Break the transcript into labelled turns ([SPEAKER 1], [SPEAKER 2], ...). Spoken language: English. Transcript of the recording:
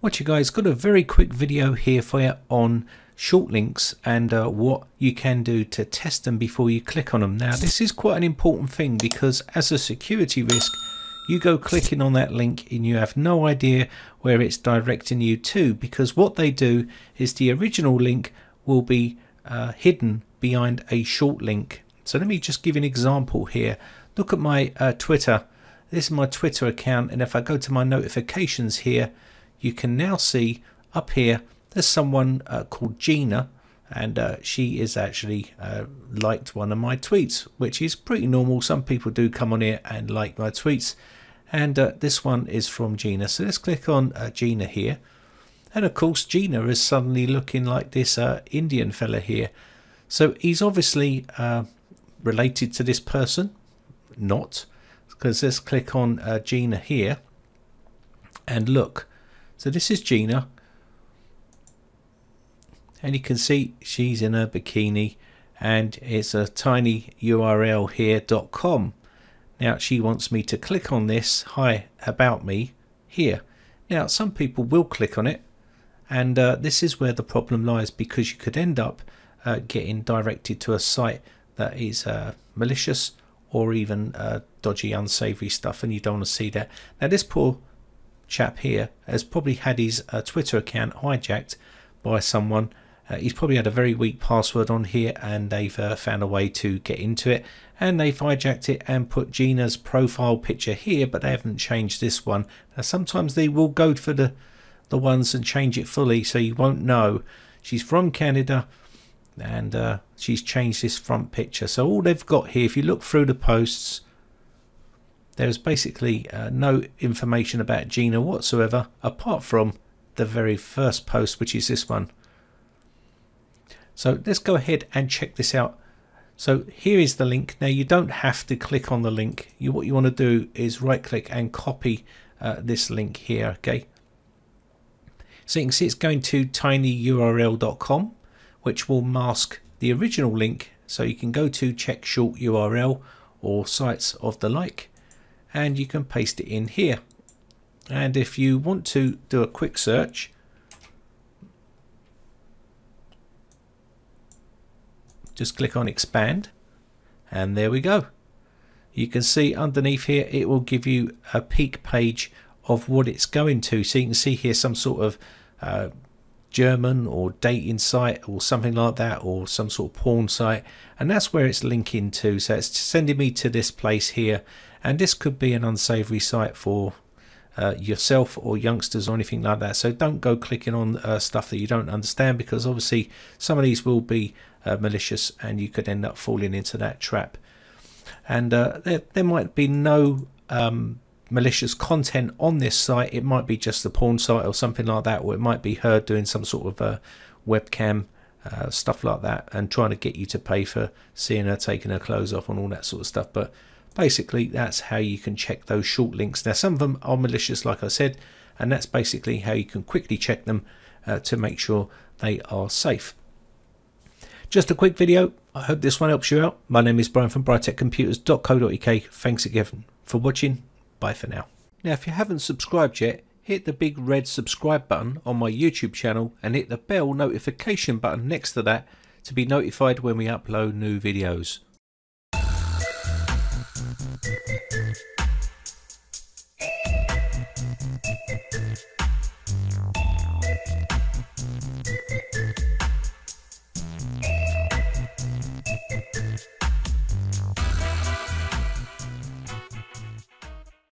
[SPEAKER 1] What you guys got a very quick video here for you on short links and uh, what you can do to test them before you click on them. Now this is quite an important thing because as a security risk you go clicking on that link and you have no idea where it's directing you to because what they do is the original link will be uh, hidden behind a short link. So let me just give an example here. Look at my uh, Twitter. This is my Twitter account and if I go to my notifications here you can now see up here there's someone uh, called Gina and uh, she is actually uh, liked one of my tweets which is pretty normal. Some people do come on here and like my tweets. And uh, this one is from Gina. So let's click on uh, Gina here. And of course Gina is suddenly looking like this uh, Indian fella here. So he's obviously related to this person. Not. Because let's click on Gina here. And look so this is Gina. And you can see she's in a bikini and it's a tiny URL here .com. Now she wants me to click on this hi about me here. Now some people will click on it and uh, this is where the problem lies because you could end up uh, getting directed to a site that is uh, malicious or even uh, dodgy unsavory stuff and you don't want to see that. Now this poor chap here has probably had his uh, Twitter account hijacked by someone. Uh, he's probably had a very weak password on here and they've uh, found a way to get into it and they've hijacked it and put Gina's profile picture here but they haven't changed this one. Now sometimes they will go for the the ones and change it fully so you won't know. She's from Canada and uh, she's changed this front picture. So all they've got here, if you look through the posts, there's basically uh, no information about Gina whatsoever apart from the very first post which is this one. So let's go ahead and check this out. So here is the link. Now you don't have to click on the link. You, what you want to do is right click and copy uh, this link here. Okay. So you can see it's going to tinyurl.com which will mask the original link. So you can go to check short URL or sites of the like and you can paste it in here. And if you want to do a quick search just click on expand and there we go. You can see underneath here it will give you a peek page of what it's going to. So you can see here some sort of uh, German or dating site or something like that or some sort of porn site and that's where it's linking to. So it's sending me to this place here and this could be an unsavory site for uh, yourself or youngsters or anything like that. So don't go clicking on uh, stuff that you don't understand because obviously some of these will be uh, malicious and you could end up falling into that trap. And uh, there, there might be no um, malicious content on this site. It might be just the porn site or something like that or it might be her doing some sort of uh, webcam uh, stuff like that and trying to get you to pay for seeing her taking her clothes off and all that sort of stuff. But basically that's how you can check those short links. Now some of them are malicious like I said and that's basically how you can quickly check them uh, to make sure they are safe. Just a quick video. I hope this one helps you out. My name is Brian from briteccomputers.co.uk. thanks again for watching Bye for now. Now if you haven't subscribed yet, hit the big red subscribe button on my YouTube channel and hit the bell notification button next to that to be notified when we upload new videos.